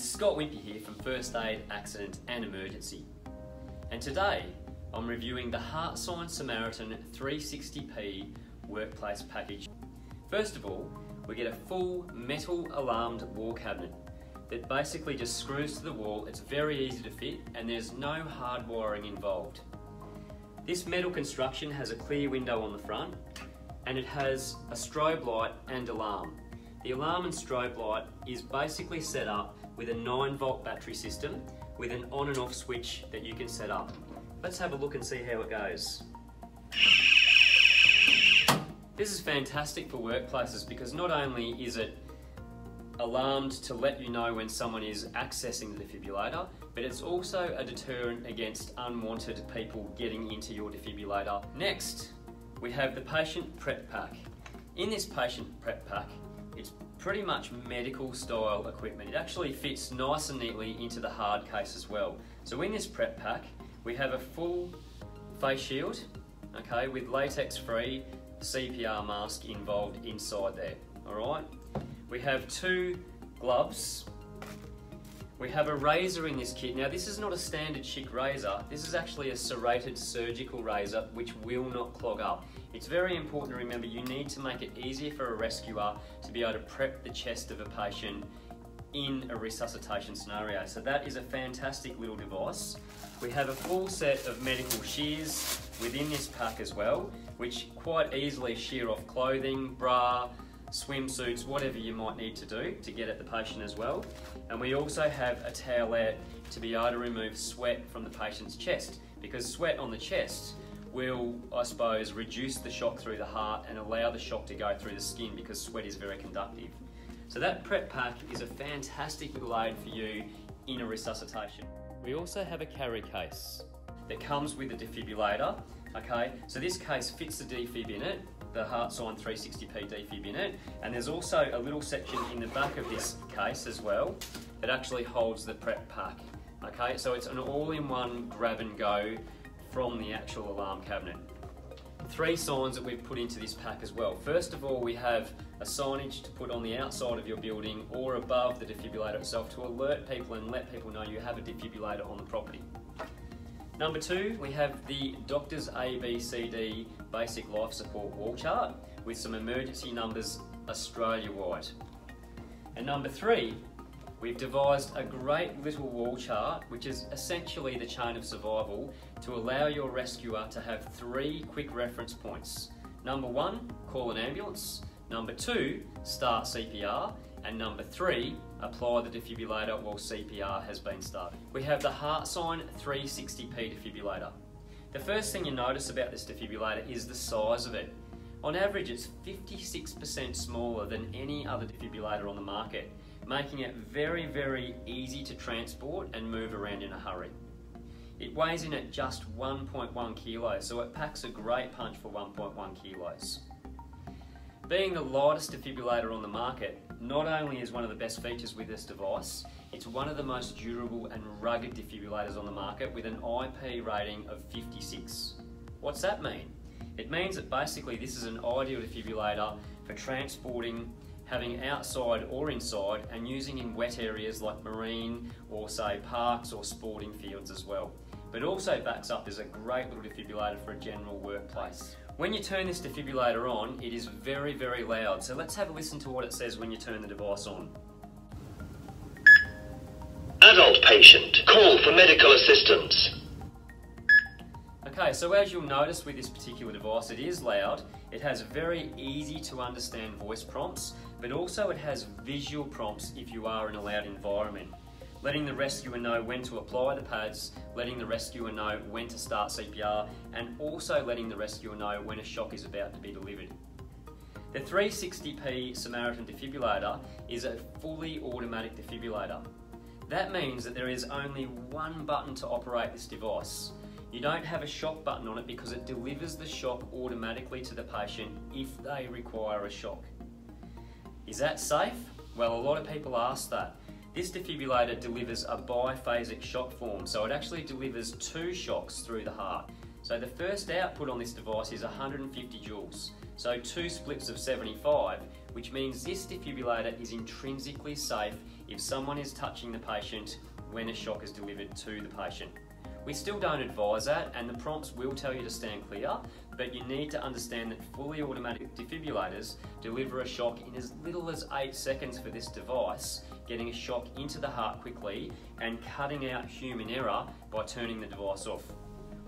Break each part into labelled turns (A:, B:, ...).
A: It's Scott Wimpy here from First Aid, Accident and Emergency. And today I'm reviewing the HeartSine Samaritan 360p workplace package. First of all, we get a full metal alarmed wall cabinet that basically just screws to the wall. It's very easy to fit and there's no hard wiring involved. This metal construction has a clear window on the front and it has a strobe light and alarm. The alarm and strobe light is basically set up with a 9 volt battery system with an on and off switch that you can set up. Let's have a look and see how it goes. This is fantastic for workplaces because not only is it alarmed to let you know when someone is accessing the defibrillator, but it's also a deterrent against unwanted people getting into your defibrillator. Next, we have the patient prep pack. In this patient prep pack, it's pretty much medical style equipment. It actually fits nice and neatly into the hard case as well. So in this prep pack, we have a full face shield, okay, with latex free CPR mask involved inside there, all right? We have two gloves. We have a razor in this kit. Now this is not a standard Schick razor. This is actually a serrated surgical razor which will not clog up. It's very important to remember you need to make it easier for a rescuer to be able to prep the chest of a patient in a resuscitation scenario. So that is a fantastic little device. We have a full set of medical shears within this pack as well, which quite easily shear off clothing, bra, swimsuits, whatever you might need to do to get at the patient as well. And we also have a towelette to be able to remove sweat from the patient's chest because sweat on the chest will, I suppose, reduce the shock through the heart and allow the shock to go through the skin because sweat is very conductive. So that prep pack is a fantastic little aid for you in a resuscitation. We also have a carry case that comes with a defibrillator. Okay, so this case fits the defib in it the HeartSine 360p defib in it. And there's also a little section in the back of this case as well that actually holds the prep pack. Okay, so it's an all-in-one grab and go from the actual alarm cabinet. Three signs that we've put into this pack as well. First of all, we have a signage to put on the outside of your building or above the defibrillator itself to alert people and let people know you have a defibrillator on the property. Number two, we have the Doctors ABCD Basic Life Support Wall Chart with some emergency numbers Australia-wide. And number three, we've devised a great little wall chart which is essentially the chain of survival to allow your rescuer to have three quick reference points. Number one, call an ambulance. Number two, start CPR. And number three, apply the defibrillator while CPR has been started. We have the HeartSine 360p defibrillator. The first thing you notice about this defibrillator is the size of it. On average, it's 56% smaller than any other defibrillator on the market, making it very, very easy to transport and move around in a hurry. It weighs in at just 1.1 kilos, so it packs a great punch for 1.1 kilos. Being the lightest defibrillator on the market, not only is one of the best features with this device, it's one of the most durable and rugged defibrillators on the market with an IP rating of 56. What's that mean? It means that basically this is an ideal defibrillator for transporting, having outside or inside, and using in wet areas like marine or say parks or sporting fields as well. But also backs up as a great little defibrillator for a general workplace. When you turn this defibrillator on, it is very, very loud. So let's have a listen to what it says when you turn the device on.
B: Adult patient, call for medical assistance.
A: Okay, so as you'll notice with this particular device, it is loud. It has very easy to understand voice prompts, but also it has visual prompts if you are in a loud environment letting the rescuer know when to apply the pads, letting the rescuer know when to start CPR, and also letting the rescuer know when a shock is about to be delivered. The 360p Samaritan defibrillator is a fully automatic defibrillator. That means that there is only one button to operate this device. You don't have a shock button on it because it delivers the shock automatically to the patient if they require a shock. Is that safe? Well, a lot of people ask that. This defibrillator delivers a biphasic shock form, so it actually delivers two shocks through the heart. So the first output on this device is 150 joules, so two splits of 75, which means this defibrillator is intrinsically safe if someone is touching the patient when a shock is delivered to the patient. We still don't advise that and the prompts will tell you to stand clear, but you need to understand that fully automatic defibrillators deliver a shock in as little as 8 seconds for this device, getting a shock into the heart quickly and cutting out human error by turning the device off.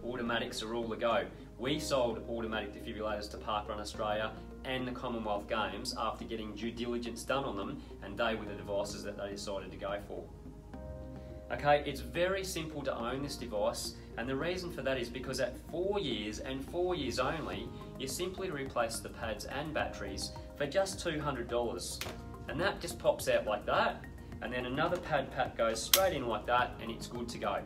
A: Automatics are all the go. We sold automatic defibrillators to Parkrun Australia and the Commonwealth Games after getting due diligence done on them and they were the devices that they decided to go for. Okay, it's very simple to own this device and the reason for that is because at four years and four years only, you simply replace the pads and batteries for just $200. And that just pops out like that and then another pad pack goes straight in like that and it's good to go.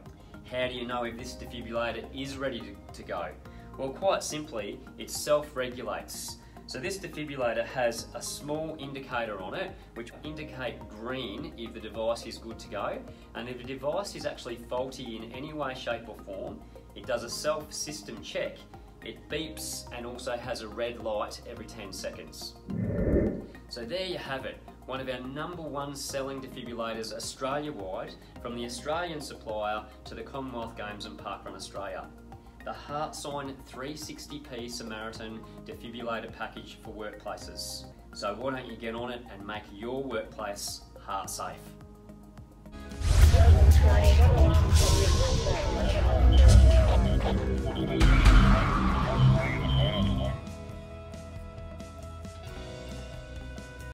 A: How do you know if this defibrillator is ready to, to go? Well, quite simply, it self-regulates. So this defibrillator has a small indicator on it which indicate green if the device is good to go and if the device is actually faulty in any way, shape or form, it does a self-system check. It beeps and also has a red light every 10 seconds. So there you have it, one of our number one selling defibrillators Australia-wide from the Australian supplier to the Commonwealth Games and Parkrun Australia the HeartSine 360p Samaritan defibrillator package for workplaces. So why don't you get on it and make your workplace heart safe.